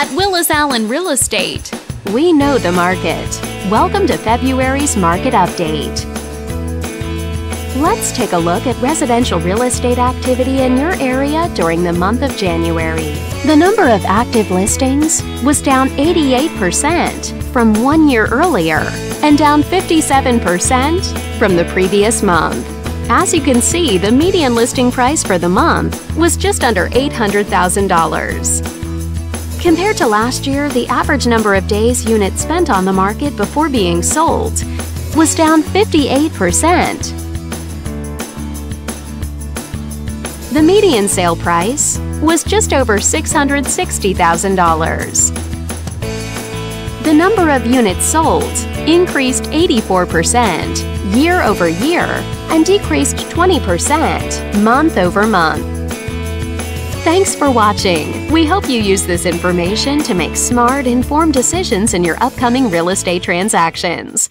at Willis Allen Real Estate. We know the market. Welcome to February's Market Update. Let's take a look at residential real estate activity in your area during the month of January. The number of active listings was down 88% from one year earlier and down 57% from the previous month. As you can see, the median listing price for the month was just under $800,000. Compared to last year, the average number of days units spent on the market before being sold was down 58%. The median sale price was just over $660,000. The number of units sold increased 84% year over year and decreased 20% month over month. Thanks for watching. We hope you use this information to make smart, informed decisions in your upcoming real estate transactions.